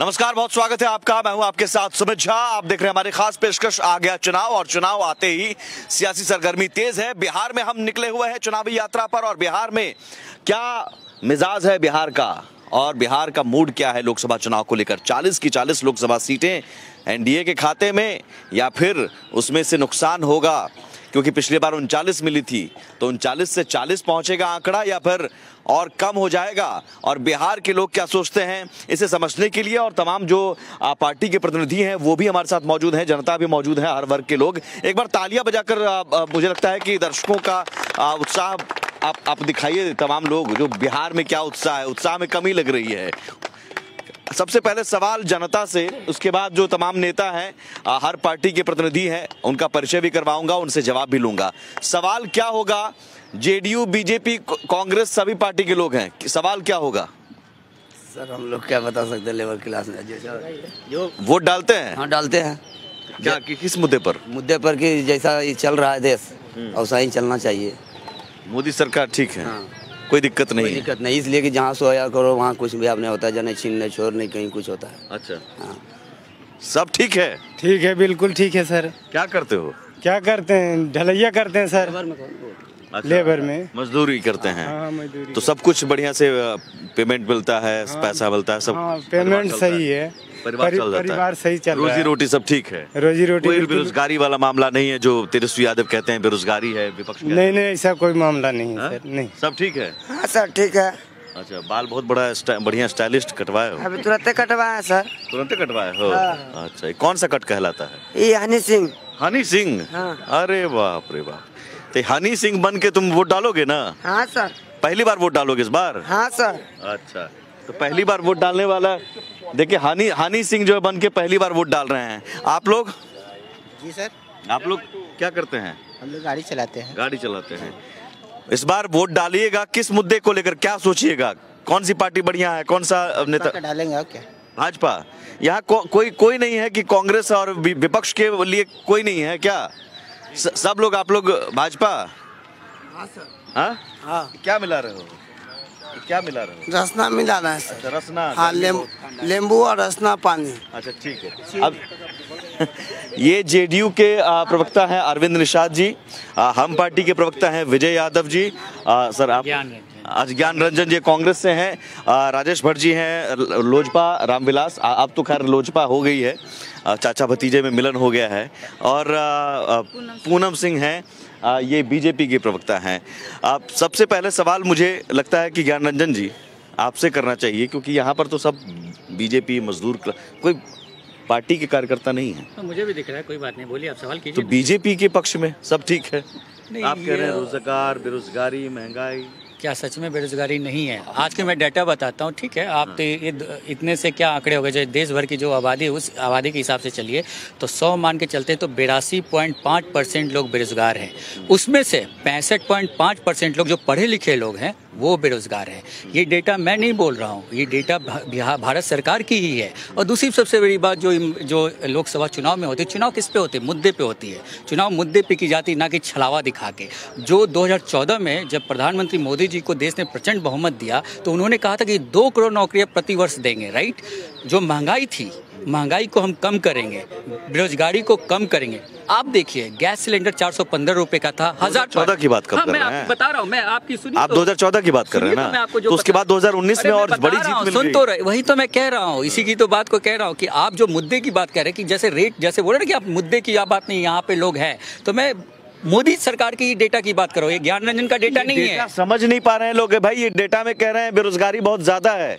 नमस्कार, बहुत स्वागत है आपका। मैं हूँ आपके साथ सुमित झा। आप देख रहे हैं हमारे खास पेशकश। आ गया चुनाव और चुनाव आते ही सियासी सरगर्मी तेज है। बिहार में हम निकले हुए हैं चुनावी यात्रा पर और बिहार में क्या मिजाज है बिहार का? और बिहार का मूड क्या है लोकसभा चुनाव को लेकर? 40 की 40 लोकसभा सीटें एनडीए के खाते में या फिर उसमें से नुकसान होगा? क्योंकि पिछली बार उनचालीस मिली थी तो उनचालीस से 40 पहुंचेगा आंकड़ा या फिर और कम हो जाएगा? और बिहार के लोग क्या सोचते हैं इसे समझने के लिए? और तमाम जो पार्टी के प्रतिनिधि हैं, वो भी हमारे साथ मौजूद हैं, जनता भी मौजूद है, हर वर्ग के लोग। एक बार तालियाँ बजाकर मुझे लगता है कि दर्शकों का उत्साह आप आप दिखाइए तमाम लोग, जो बिहार में क्या उत्साह है, उत्साह में कमी लग रही है। सबसे पहले सवाल जनता से उसके बाद जो तमाम नेता हैं हर पार्टी के प्रतिनिधि हैं उनका परिचय भी करवाऊँगा उनसे जवाब भी लूँगा। सवाल क्या होगा? जेडीयू बीजेपी कांग्रेस सभी पार्टी के लोग हैं। सवाल क्या होगा? सर हम लोग क्या बता सकते हैं लेबर क्लास में? जो वोट डालते हैं? हाँ डालते हैं। क्या कि, किस मुद्दे पर? मुद्दे पर कि जैसा ये चल रहा है देश और ही चलना चाहिए। मोदी सरकार ठीक है। हाँ। कोई दिक्कत नहीं है। दिक्कत नहीं इसलिए कि जहाँ सोया करो वहाँ कुछ भी आपने होता है जने छीन नहीं छोड़ नहीं कहीं कुछ होता है। अच्छा। हाँ। सब ठीक है? ठीक है बिल्कुल ठीक है सर। क्या करते हो? क्या करते हैं? ढलैया करते हैं सर। अच्छा, लेबर में। मजदूरी करते हैं। हाँ मजदूरी तो सब कुछ बढ़िया से पेमेंट मिलता है पैसा मिलता है सब हाँ पेमेंट सही है। परिवार परि- चल जाता है। परिवार सही चल रहा रोजी रोटी सब ठीक है। रोजी रोटी कोई बेरोजगारी वाला मामला नहीं है जो तेजस्वी यादव कहते हैं बेरोजगारी है विपक्ष नहीं नहीं ऐसा कोई मामला नहीं है। है? नहीं। सब ठीक है? हाँ सर ठीक है। अच्छा बाल बहुत बड़ा स्टा- बढ़िया स्टाइलिस्ट कटवाए हो। अभी तुरंत कटवाए सर। तुरंत कटवाए हो? हाँ। अच्छा कौन सा कट कहलाता है? ये हनी सिंह। हनी सिंह? हाँ। अरे बाप रे बाप। तो हनी सिंह बन के तुम वोट डालोगे ना? हाँ सर। पहली बार वोट डालोगे इस बार? हाँ सर। अच्छा। तो पहली बार वोट डालने वाला देखिए हनी हनी सिंह जो है बन के पहली बार वोट डाल रहे हैं। आप लोग? जी सर। आप लोग क्या करते हैं? हम लोग गाड़ी चलाते हैं। गाड़ी चलाते हैं। इस बार वोट डालिएगा किस मुद्दे को लेकर क्या सोचिएगा? कौन सी पार्टी बढ़िया है? कौन सा नेता? डालेंगे क्या? भाजपा? यहाँ को, कोई कोई नहीं है कि कांग्रेस और विपक्ष के लिए कोई नहीं है क्या? स, सब लोग आप लोग भाजपा? हाँ सर। हाँ। क्या मिला रहे हो? क्या मिला रहे हो? रसना मिला रहा है सर। अच्छा, रसना हाँ लेम, लेम्बू और रसना पानी। अच्छा ठीक है। अब ये जेडीयू के प्रवक्ता हैं अरविंद निषाद जी हम पार्टी के प्रवक्ता हैं विजय यादव जी। आ, सर आप आज ज्ञान रंजन जी कांग्रेस से हैं। राजेश भट्ट जी हैं लोजपा रामविलास अब तो खैर लोजपा हो गई है। चाचा भतीजे में मिलन हो गया है। और पूनम सिंह हैं। ये बीजेपी के प्रवक्ता हैं। आप सबसे पहले सवाल मुझे लगता है कि ज्ञान रंजन जी आपसे करना चाहिए क्योंकि यहाँ पर तो सब बीजेपी मजदूर कोई पार्टी के कार्यकर्ता नहीं है। तो मुझे भी दिख रहा है कोई बात नहीं बोलिए आप सवाल कीजिए। तो बीजेपी के पक्ष में सब ठीक है? आप कह रहे हैं रोज़गार बेरोजगारी महँगाई। क्या सच में बेरोजगारी नहीं है? आज के मैं डाटा बताता हूँ, ठीक है? आप तो इतने से क्या आंकड़े हो गए जो देश भर की जो आबादी उस आबादी के हिसाब से चलिए तो सौ मान के चलते तो बेरासी पॉइंट पाँच परसेंट लोग बेरोजगार हैं। उसमें से पैंसठ पॉइंट पाँच परसेंट लोग जो पढ़े लिखे लोग हैं वो बेरोजगार है। ये डेटा मैं नहीं बोल रहा हूँ। ये डेटा बिहार भारत सरकार की ही है। और दूसरी सबसे बड़ी बात जो जो लोकसभा चुनाव में होती है, चुनाव किस पे होते हैं? मुद्दे पे होती है। चुनाव मुद्दे पे की जाती ना कि छलावा दिखा के। जो 2014 में जब प्रधानमंत्री मोदी जी को देश ने प्रचंड बहुमत दिया तो उन्होंने कहा था कि दो करोड़ नौकरियाँ प्रतिवर्ष देंगे राइट जो महँगाई थी महँगाई को हम कम करेंगे बेरोजगारी को कम करेंगे। आप देखिए गैस सिलेंडर चार सौ पंद्रह रुपए का था हज़ार चौदह की बात हाँ, कर रहे हैं? बता रहा हूँ मैं आपकी सुनिए आप दो हज़ार चौदह की बात कर रहे हैं ना? तो आपको तो उसके बाद दो हज़ार उन्नीस में और बड़ी जीत मिल सुन तो रहे वही तो मैं कह रहा हूँ इसी की तो बात को कह रहा हूँ की आप जो मुद्दे की बात कह रहे हैं कि जैसे रेट जैसे बोल रहे कि आप मुद्दे की आप बात नहीं यहाँ पे लोग हैं तो मैं मोदी सरकार की डेटा की बात करो ये ज्ञान रंजन का डेटा नहीं है। समझ नहीं पा रहे हैं लोग भाई ये डेटा में कह रहे हैं बेरोजगारी बहुत ज़्यादा है।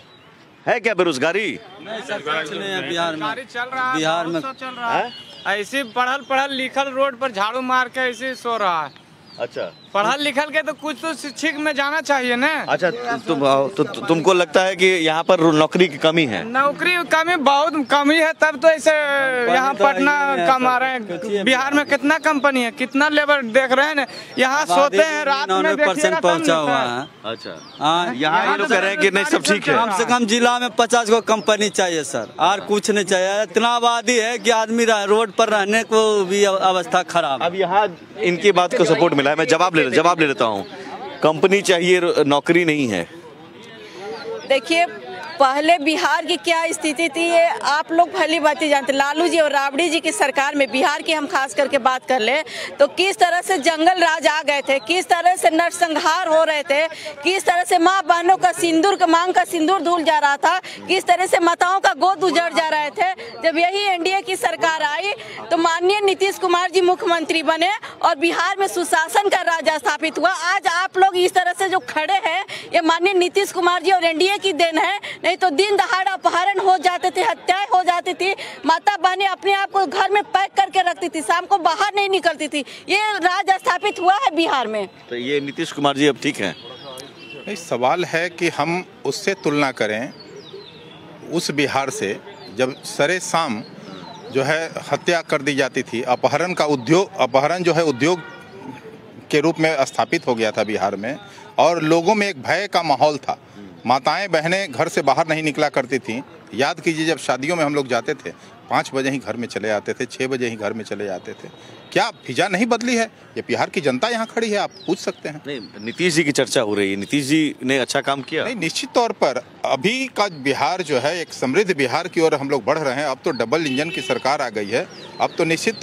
है क्या बेरोजगारी? बिहार में। बिहार में चल रहा है? ऐसे पढ़ल पढ़ल लिखल रोड पर झाड़ू मार के ऐसे सो रहा है। अच्छा। पढ़ल लिखल के तो कुछ तो शिक्षक में जाना चाहिए ना। अच्छा तुम तो, तो, तुमको लगता है कि यहाँ पर नौकरी की कमी है? नौकरी कमी बहुत कमी है तब तो ऐसे यहाँ तो पटना कम सर। रहे ही। बिहार में कितना कंपनी है कितना लेबर देख रहे हैं यहाँ सोते हैं रात में परसेंट पहुँचा हुआ है। अच्छा। हाँ यहाँ ये लोग कह रहे हैं कि नहीं सब ठीक है। कम से कम जिला में पचास गो कंपनी चाहिए सर। और कुछ नहीं चाहिए। इतना आबादी है की आदमी रोड पर रहने को भी अवस्था खराब है। अब यहाँ इनकी बात को सपोर्ट मिला है। मैं जवाब ले जवाब ले लेता हूँ। कंपनी चाहिए नौकरी नहीं है। देखिए पहले बिहार की क्या स्थिति थी ये? आप लोग भली बातें जानते, लालू जी और राबड़ी जी की सरकार में बिहार की हम खास करके बात कर ले तो किस तरह से जंगल राज आ गए थे? किस तरह से नरसंहार हो रहे थे? किस तरह से माँ बहनों का सिंदूर, का मांग का सिंदूर धुल जा रहा था? किस तरह से माताओं का गोद उजड़ जा रहे थे? जब यही एनडीए की सरकार आई तो माननीय नीतीश कुमार जी मुख्यमंत्री बने और बिहार में सुशासन का राज स्थापित हुआ। आज आप लोग इस तरह से जो खड़े हैं, ये माननीय नीतीश कुमार जी और एनडीए की देन है। नहीं तो दिन दहाड़ अपहरण हो जाते थे हत्याएँ हो जाती थी। माता बहने अपने आप को घर में पैक करके रखती थी शाम को बाहर नहीं निकलती थी। ये राज स्थापित हुआ है बिहार में। तो ये नीतीश कुमार जी अब ठीक है? नहीं सवाल है कि हम उससे तुलना करें उस बिहार से जब सरे शाम जो है हत्या कर दी जाती थी अपहरण का उद्योग अपहरण जो है उद्योग के रूप में स्थापित हो गया था बिहार में और लोगों में एक भय का माहौल था। माताएँ बहनें घर से बाहर नहीं निकला करती थीं। याद कीजिए जब शादियों में हम लोग जाते थे पाँच बजे ही घर में चले आते थे छः बजे ही घर में चले जाते थे। क्या फिजा नहीं बदली है? ये बिहार की जनता यहाँ खड़ी है आप पूछ सकते हैं। नहीं नीतीश जी की चर्चा हो रही है। नीतीश जी ने अच्छा काम किया। नहीं निश्चित तौर पर अभी का बिहार जो है एक समृद्ध बिहार की ओर हम लोग बढ़ रहे हैं। अब तो डबल इंजन की सरकार आ गई है। अब तो निश्चित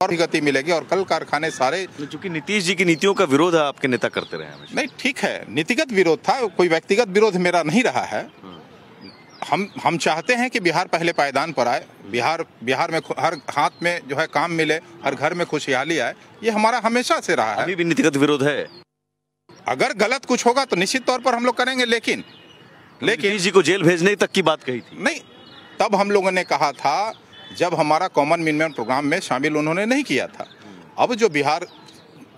भी गति मिलेगी और कल कारखाने सारे चूँकि नीतीश जी की नीतियों का विरोध आपके नेता करते रहे हमेशा। नहीं ठीक है। नीतिगत विरोध था कोई व्यक्तिगत विरोध मेरा नहीं रहा है। हम हम चाहते हैं कि बिहार पहले पायदान पर आए बिहार बिहार में हर हाथ में जो है काम मिले हर घर में खुशहाली आए ये हमारा हमेशा से रहा है। अभी भी नीतिगत विरोध है। अगर गलत कुछ होगा तो निश्चित तौर पर हम लोग करेंगे लेकिन लेकिन जी को जेल भेजने तक की बात कही थी। नहीं तब हम लोगों ने कहा था जब हमारा कॉमन मिनिमम प्रोग्राम में शामिल उन्होंने नहीं किया था। अब जो बिहार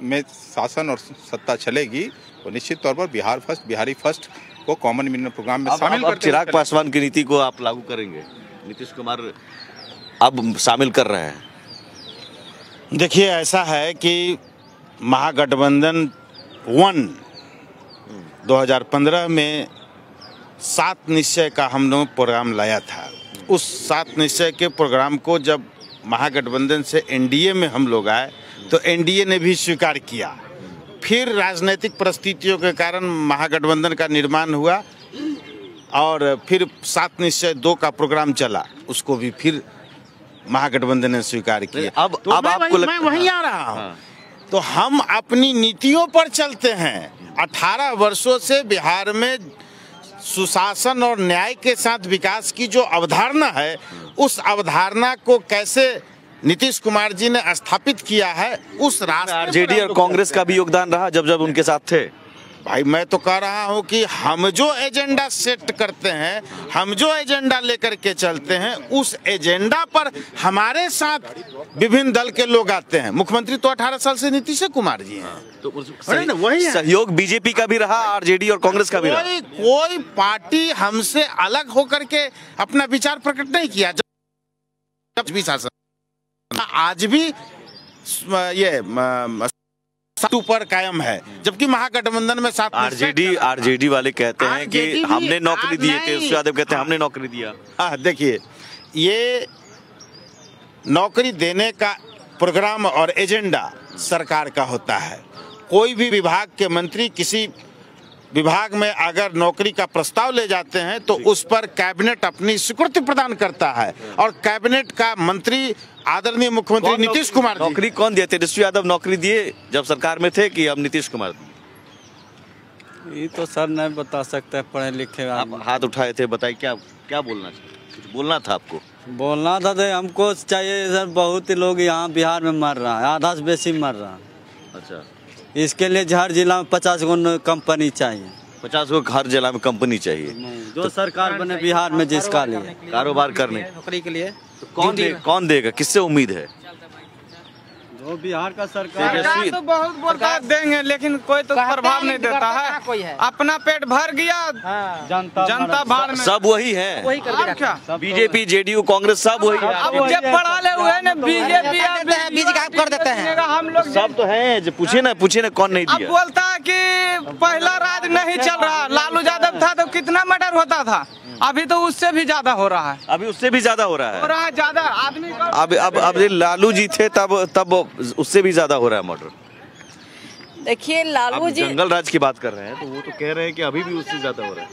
में शासन और सत्ता चलेगी वो निश्चित तौर पर बिहार फ़र्स्ट बिहारी फ़र्स्ट को कॉमन मिनिमम प्रोग्राम में शामिल अब, अब चिराग पासवान की नीति को आप लागू करेंगे? नीतीश कुमार अब शामिल कर रहे हैं। देखिए ऐसा है कि महागठबंधन वन 2015 में सात निश्चय का हम लोग प्रोग्राम लाया था। उस सात निश्चय के प्रोग्राम को जब महागठबंधन से एनडीए में हम लोग आए तो एनडीए ने भी स्वीकार किया। फिर राजनीतिक परिस्थितियों के कारण महागठबंधन का निर्माण हुआ और फिर सात निश्चय दो का प्रोग्राम चला उसको भी फिर महागठबंधन ने स्वीकार किया। अब तो अब आपको वहीं- मैं वहीं आ रहा हूँ। तो हम अपनी नीतियों पर चलते हैं। अठारह वर्षों से बिहार में सुशासन और न्याय के साथ विकास की जो अवधारणा है उस अवधारणा को कैसे नीतीश कुमार जी ने स्थापित किया है उस रास्ते आरजेडी और कांग्रेस का भी योगदान रहा जब जब उनके साथ थे। भाई मैं तो कह रहा हूँ कि हम जो एजेंडा सेट करते हैं हम जो एजेंडा लेकर के चलते हैं उस एजेंडा पर हमारे साथ विभिन्न दल के लोग आते हैं। मुख्यमंत्री तो 18 साल से नीतीश कुमार जी हैं। तो उस ना, वही है। सहयोग बीजेपी का भी रहा आरजेडी और कांग्रेस का भी रहा। कोई कोई पार्टी हमसे अलग होकर के अपना विचार प्रकट नहीं किया। जब भी शासन आज भी ये पर कायम है जबकि महागठबंधन में साथ आरजेडी आरजेडी वाले कहते हैं कि हमने नौकरी दी है। तेजस्वी यादव कहते हैं हमने नौकरी दिया हाँ देखिए ये नौकरी देने का प्रोग्राम और एजेंडा सरकार का होता है। कोई भी विभाग के मंत्री किसी विभाग में अगर नौकरी का प्रस्ताव ले जाते हैं तो उस पर कैबिनेट अपनी स्वीकृति प्रदान करता है। और कैबिनेट का मंत्री आदरणीय मुख्यमंत्री नीतीश कुमार नौकरी कौन दिया? तेजस्वी यादव नौकरी दिए जब सरकार में थे कि अब नीतीश कुमार ये तो सर नहीं बता सकते पढ़े लिखे आप हाथ उठाए थे बताइए क्या क्या बोलना चाहिए कुछ बोलना था आपको? बोलना था तो हमको चाहिए सर बहुत ही लोग यहाँ बिहार में मर रहा है आधा से बेसी मर रहा है। अच्छा। इसके लिए हर जिला में पचास गो कंपनी चाहिए। पचास गो हर जिला में कंपनी चाहिए। जो सरकार बने बिहार में जिसका लिए। कारोबार करने। नौकरी के लिए। तो कौन दे, कौन देगा? किससे उम्मीद है? जो बिहार का सरकार सरकार तो बहुत बोलता है देंगे लेकिन कोई तो प्रभाव नहीं देता है। कोई है। अपना पेट भर गया। जनता जनता भाड़ में। सब वही है। वही कर क्या? बीजेपी जेडीयू कांग्रेस सब वही अब जब पढ़ा ले हुए ना बीजेपी बीज कर देते हैं। हम लोग सब तो है जो पूछे ना पूछे ना कौन नहीं दिया। बोलता है कि पहला राज नहीं चल रहा। लालू यादव था तो कितना मर्डर होता था? अभी तो उससे भी ज़्यादा हो रहा है। अभी उससे भी ज़्यादा हो रहा हो। है रहा है ज़्यादा। आदमी अब अब अब लालू जी थे तब तब उससे भी ज़्यादा हो रहा है मर्डर। देखिए लालू जी जंगल राज की बात कर रहे हैं तो वो तो कह रहे हैं कि अभी भी उससे ज़्यादा हो रहा है।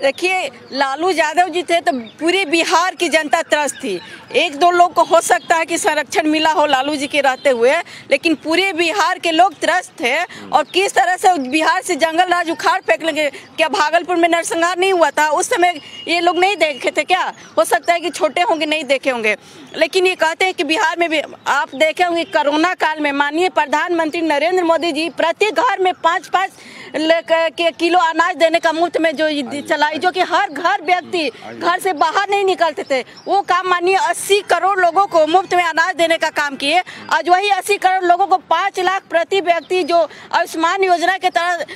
देखिए, लालू यादव जी थे तो पूरे बिहार की जनता त्रस्त थी। एक दो लोग को हो सकता है कि संरक्षण मिला हो लालू जी के रहते हुए, लेकिन पूरे बिहार के लोग त्रस्त थे। और किस तरह से बिहार से जंगल राज उखाड़ फेंक लेंगे? क्या भागलपुर में नरसंहार नहीं हुआ था? उस समय ये लोग नहीं देखे थे क्या? हो सकता है कि छोटे होंगे, नहीं देखे होंगे। लेकिन ये कहते हैं कि बिहार में भी, आप देखे होंगे, कोरोना काल में माननीय प्रधानमंत्री नरेंद्र मोदी जी प्रति घर में पाँच पाँच के किलो अनाज देने का मुफ़्त में जो चलाई जो कि हर घर व्यक्ति घर से बाहर नहीं निकलते थे वो काम मानिए 80 करोड़ लोगों को मुफ़्त में अनाज देने का काम किए। आज वही 80 करोड़ लोगों को पाँच लाख प्रति व्यक्ति जो आयुष्मान योजना के तहत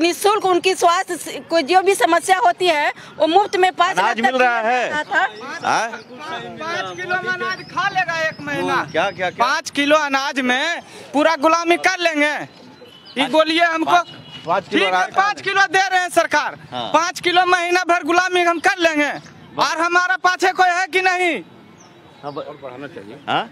निःशुल्क उनकी स्वास्थ्य को जो भी समस्या होती है वो मुफ़्त में पाँच लाख मिल रहा है। हाँ? पाँच किलो अनाज खा लेगा एक महीना। क्या क्या क्या? पाँच किलो अनाज में पूरा गुलामी कर लेंगे। ये बोलिए हमको। पाँच किलो पाँच किलो दे रहे हैं सरकार। हाँ। पाँच किलो महीना भर गुलामी हम कर लेंगे। और हमारा पाछे कोई है कि नहीं? बढ़ाना चाहिए। हाँ?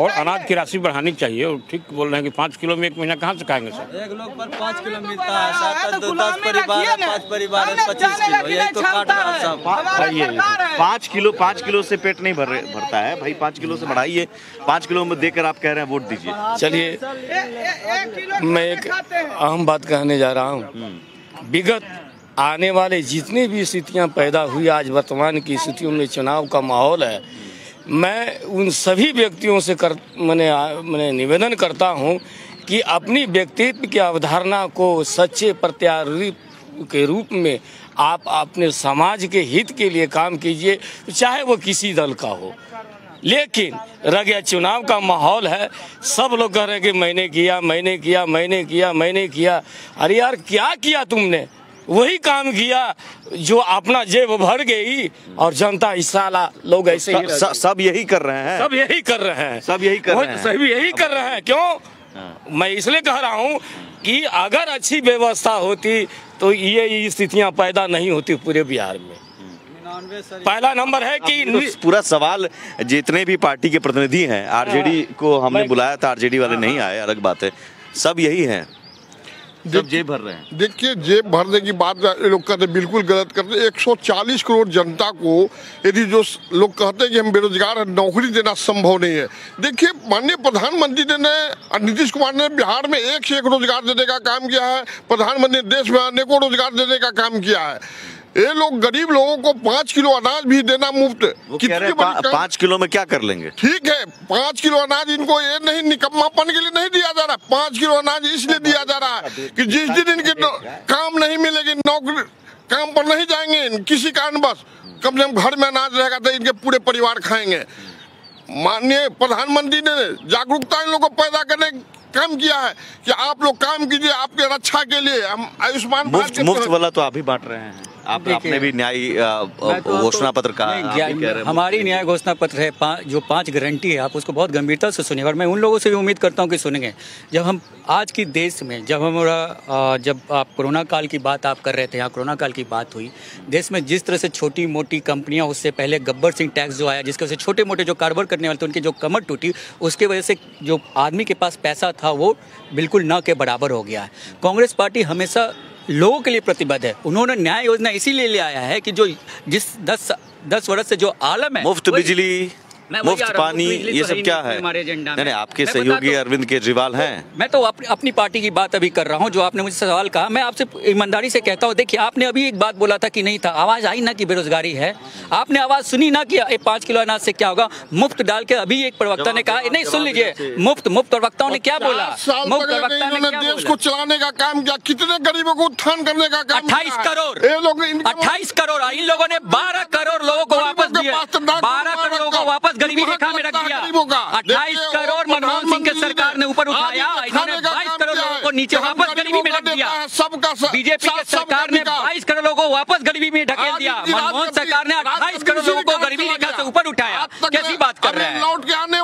और अनाज की राशि बढ़ानी चाहिए और ठीक बोल रहे हैं कि पाँच किलो में एक महीना कहाँ से खाएँगे सर? एक लोग पर पाँच किलो मिलता है सात तो दस परिवार है। पाँच परिवार पच्चीस किलो यही तो काट रहा है। है। पाँच किलो पाँच किलो से पेट नहीं भर भरता है। भाई पाँच किलो से बढ़ाइए। पाँच किलो में देकर आप कह रहे हैं वोट दीजिए। चलिए मैं एक अहम बात कहने जा रहा हूँ। विगत आने वाले जितनी भी स्थितियाँ पैदा हुई आज वर्तमान की स्थितियों में चुनाव का माहौल है मैं उन सभी व्यक्तियों से कर, मैंने मैंने निवेदन करता हूँ कि अपनी व्यक्तित्व की अवधारणा को सच्चे प्रत्याशी के रूप में आप अपने समाज के हित के लिए काम कीजिए, चाहे वो किसी दल का हो। लेकिन रह गया चुनाव का माहौल है, सब लोग कह रहे हैं कि मैंने किया मैंने किया मैंने किया मैंने किया। अरे यार, क्या किया तुमने? वही काम किया जो अपना जेब भर गई और जनता इस साला लोग ऐसे ही सब यही कर रहे हैं। सब यही कर रहे हैं। सब यही कर रहे हैं। सब यही कर रहे हैं। क्यों? मैं इसलिए कह रहा हूँ कि अगर अच्छी व्यवस्था होती तो ये स्थितियाँ पैदा नहीं होती पूरे बिहार में। पहला नंबर है कि तो पूरा सवाल जितने भी पार्टी के प्रतिनिधि हैं आरजेडी को हमने बुलाया था आरजेडी वाले नहीं आए अलग बात है। सब यही हैं। सब जेब भर रहे हैं। देखिए जेब भरने की बात ये लोग कहते हैं, बिल्कुल गलत करते हैं। 140 करोड़ जनता को यदि जो लोग कहते हैं कि हम बेरोजगार हैं नौकरी देना संभव नहीं है। देखिए माननीय प्रधानमंत्री ने और नीतीश कुमार ने बिहार में एक से एक रोज़गार देने का काम किया है। प्रधानमंत्री ने देश में अनेकों रोज़गार देने का काम किया है। ये लोग गरीब लोगों को पाँच किलो अनाज भी देना मुफ़्त। पा, पाँच किलो में क्या कर लेंगे? ठीक है पाँच किलो अनाज इनको ये नहीं निकम्मापन के लिए नहीं दिया जा रहा। पाँच किलो अनाज इसलिए दिया जा रहा है कि जिस दिन इनके काम नहीं मिलेगी नौकरी काम पर नहीं जाएँगे किसी कारणवश कम से कम घर में अनाज रहेगा तो इनके पूरे परिवार खाएँगे। माननीय प्रधानमंत्री ने जागरूकता इन लोगों को पैदा करने काम किया है कि आप लोग काम कीजिए आपके रक्षा के लिए हम आयुष्मान भारत मुफ़्त के मुफ़्त वाला तो आप ही बांट रहे हैं। आप आपने भी न्याय तो घोषणा पत्र का कह हमारी न्याय घोषणा पत्र है पाँच जो पाँच गारंटी है आप उसको बहुत गंभीरता से सुनिए। और मैं उन लोगों से भी उम्मीद करता हूँ कि सुनेंगे। जब हम आज की देश में जब हमारा जब आप कोरोना काल की बात आप कर रहे थे यहाँ कोरोना काल की बात हुई देश में जिस तरह से छोटी मोटी कंपनियाँ उससे पहले गब्बर सिंह टैक्स जो आया जिसकी वजह से छोटे मोटे जो कारोबार करने वाले थे उनकी जो कमर टूटी उसके वजह से जो आदमी के पास पैसा था वो बिल्कुल न के बराबर हो गया है। कांग्रेस पार्टी हमेशा लोगों के लिए प्रतिबद्ध है। उन्होंने न्याय योजना इसीलिए ले आया है कि जो जिस दस दस वर्ष से जो आलम है मुफ़्त बिजली मुफ़्त पानी ये तो सब क्या है? हमारे एजेंडा नहीं आपके मैं सहयोगी दूं- अरविंद केजरीवाल हैं। मैं तो अपनी अपनी पार्टी की बात अभी कर रहा हूँ जो आपने मुझसे सवाल कहा। मैं आपसे ईमानदारी से कहता हूँ देखिए आपने अभी एक बात बोला था कि नहीं था आवाज़ आई ना कि बेरोजगारी है? आपने आवाज़ सुनी ना कि ये पाँच किलो अनाज से क्या होगा? मुफ़्त डाल के अभी एक प्रवक्ता ने कहा नहीं सुन लीजिए मुफ़्त मुफ़्त प्रवक्ताओं ने क्या बोला? मुफ़्त प्रवक्ता ने देश को चलाने का काम किया कितने गरीबों को उत्थान करने का काम अट्ठाईस करोड़। ये लोग इनके- अट्ठाईस करोड़ इन लोगों ने बारह करोड़ लोगों को वापस दिए। पास तो बारह करोड़। को वापस गरीबी रेखा में रख दिया। गरीबों अट्ठाईस करोड़ मनमोहन सिंह के सरकार ने ऊपर उठाया इन्होंने बाईस करोड़ लोगों को नीचे वापस गरीबी में रख दिया। सबका बीजेपी के सरकार ने। बाईस करोड़ लोगों को वापस गरीबी में ढकेल दिया। मनमोहन सरकार ने अट्ठाईस करोड़ लोगों को गरीबी रेखा से ऊपर उठाया। कैसी बात कर रहे हैं? लौट के आने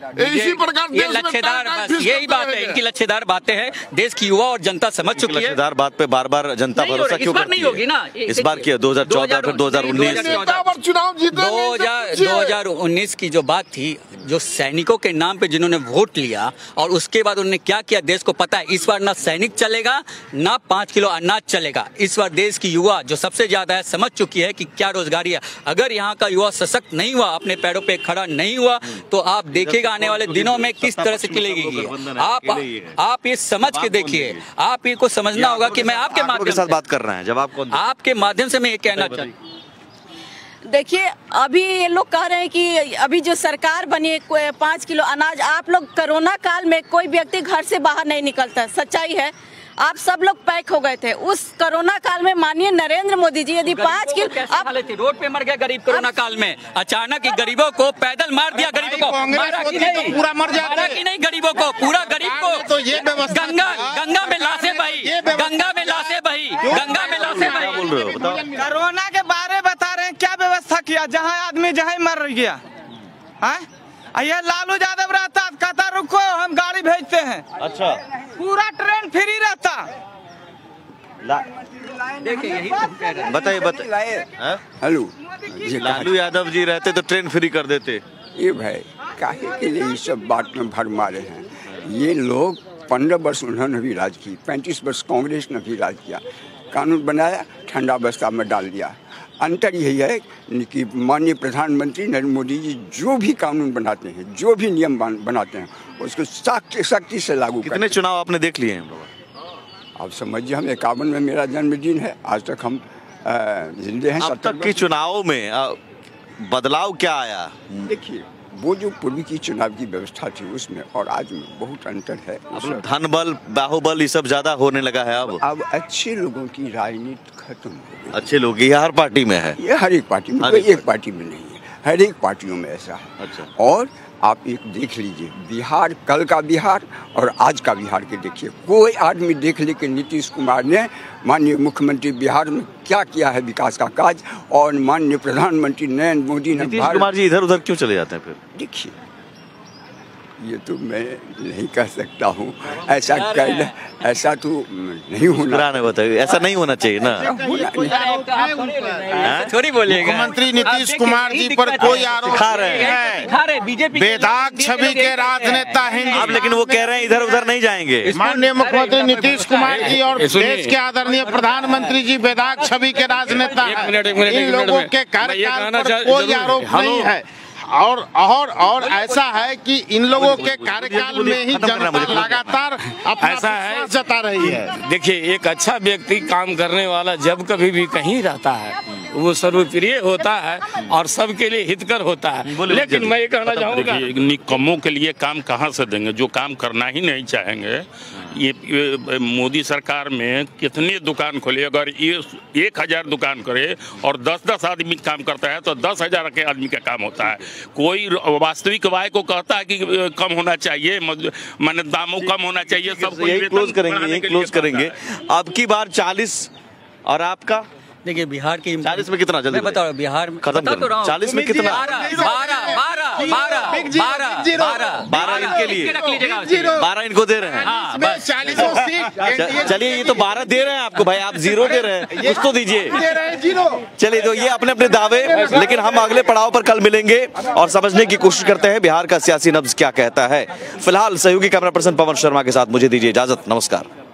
इसी प्रकार ये लच्छेदार यही बात है इनकी लच्छेदार बातें हैं। देश की युवा और जनता समझ चुकी है। लच्छेदार बात पे बार बार जनता भरोसा क्यों नहीं होगी है? ना। इस बार देखिए, किया 2014 फिर 2019 2014 नेता पर चुनाव दो हज़ार उन्नीस। दो 2019 की जो बात थी जो सैनिकों के नाम पे जिन्होंने वोट लिया और उसके बाद उन्होंने क्या किया देश को पता है इस बार ना सैनिक चलेगा ना पाँच किलो अनाज चलेगा। इस बार देश की युवा जो सबसे ज़्यादा है समझ चुकी है कि क्या रोजगारी है। अगर यहाँ का युवा सशक्त नहीं हुआ अपने पैरों पे खड़ा नहीं हुआ तो आप देखिएगा आने वाले दिनों में किस तरह से चलेगी ये। आप आप ये समझ के देखिए आप ये को समझना होगा कि मैं आपके माध्यम से बात कर रहे हैं जब आपको आपके माध्यम से मैं ये कहना चाहता देखिए अभी ये लोग कह रहे हैं कि अभी जो सरकार बनी है पाँच किलो अनाज आप लोग कोरोना काल में कोई व्यक्ति घर से बाहर नहीं निकलता सच्चाई है। आप सब लोग पैक हो गए थे। उस कोरोना काल में माननीय नरेंद्र मोदी जी यदि पाँच किलो आप रोड पे मर गया गरीब कोरोना काल में। अचानक ही गरीबों को पैदल मार दिया गरीबों को। मारा कि तो नहीं? पूरा मर जाते। कि नहीं गरीबों को? पूरा गरीब को? तो ये गंगा गंगा में लाशें बही। ये गंगा में लाशें बही। गंगा में लाशें बही। बताओ। कोरोना के बारे बता रहे हैं क्या व्यवस्था किया जहाँ आदमी जहाँ मर गया। हैं? ये लालू यादव रहता कहता रुको हम गाड़ी भेजते हैं। अच्छा। पूरा ट्रेन फ्री रहता। देखिए यही तो हैं। बताइए बताइए। हेलो। लालू यादव जी रहते तो ट्रेन फ्री कर देते। ये भाई काहे के लिए ये सब बात में भर मारे हैं? ये लोग पंद्रह वर्ष उन्होंने भी राज की पैंतीस वर्ष कांग्रेस ने भी राज किया। कानून बनाया ठंडा बस्ता में डाल दिया। अंतर यही है कि माननीय प्रधानमंत्री नरेंद्र मोदी जी जो भी कानून बनाते हैं जो भी नियम बनाते हैं उसको सख्त सख्ती से लागू कितने चुनाव आपने देख लिए हैं आप समझिए हम इक्यावन में मेरा जन्मदिन है आज तक हम जिंदे हैं अब तक के चुनावों में बदलाव क्या आया? देखिए वो जो पूर्वी की चुनाव की व्यवस्था थी उसमें और आज में बहुत अंतर है अब धन बल बाहुबल ये सब ज़्यादा होने लगा है अब। अब अच्छे लोगों की राजनीति खत्म हो गई। अच्छे लोग ये हर पार्टी में है। ये हर एक पार्टी में हर एक पार्टी में नहीं है। हर एक पार्टियों में ऐसा है। अच्छा। और आप एक देख लीजिए बिहार कल का बिहार और आज का बिहार के देखिए। कोई आदमी देख ले कि नीतीश कुमार ने माननीय मुख्यमंत्री बिहार में क्या किया है विकास का काज और माननीय प्रधानमंत्री नरेंद्र मोदी ने नीतीश कुमार जी इधर उधर क्यों चले जाते हैं फिर? देखिए ये तो मैं नहीं कह सकता हूँ। ऐसा कर ऐसा तो नहीं होना। बताइए ऐसा नहीं होना चाहिए ना। थोड़ी बोलिएगा। मुख्यमंत्री नीतीश कुमार जी पर कोई आरोप दिखा रहे हैं। है। बीजेपी बेदाग छवि के राजनेता हैं। अब लेकिन वो कह रहे हैं इधर उधर नहीं जाएँगे। माननीय मुख्यमंत्री नीतीश कुमार जी और देश के आदरणीय प्रधानमंत्री जी बेदाग छवि के राजनेता एक हैं। मिनट, एक मिनट, इन लोगों के मैं ये कार्यकाल पर कोई आरोप हेलो। नहीं है। और और और ऐसा है कि इन लोगों के कार्यकाल में ही जनता लगातार ऐसा है जता रही है। देखिए एक अच्छा व्यक्ति काम करने वाला जब कभी भी कहीं रहता है वो सर्वप्रिय होता है और सबके लिए हितकर होता है। लेकिन मैं ये कहना चाहूँगा निकम्मों के लिए काम कहाँ से देंगे? जो काम करना ही नहीं चाहेंगे ये, ये मोदी सरकार में कितनी दुकान खोले अगर ये एक हज़ार दुकान करे और दस दस आदमी काम करता है तो दस हज़ार के आदमी का काम होता है। कोई वास्तविक वाय को कहता है कि कम होना चाहिए मैंने दामों कम होना चाहिए सब क्लोज करेंगे क्लोज करेंगे। अब की बार चालीस और आपका? देखिए बिहार की चालीस में कितना जल्दी मैं बता रहा बिहार में खत्म तो करो। रहा हूँ। 40 में कितना? बारह बारह बारह बारह बारह बारह बारह। इनके लिए। बारह इनको दे रहे हैं। हाँ चालीसों सीट चलिए ये तो बारह दे रहे हैं आपको भाई आप ज़ीरो दे रहे हैं। कुछ तो दीजिए। दे रहे हैं ज़ीरो। चलिए तो ये अपने अपने दावे लेकिन हम अगले पड़ाव पर कल मिलेंगे और समझने की कोशिश करते हैं बिहार का सियासी नब्ज क्या कहता है। फ़िलहाल सहयोगी कैमरा पर्सन पवन शर्मा के साथ मुझे दीजिए इजाज़त। नमस्कार।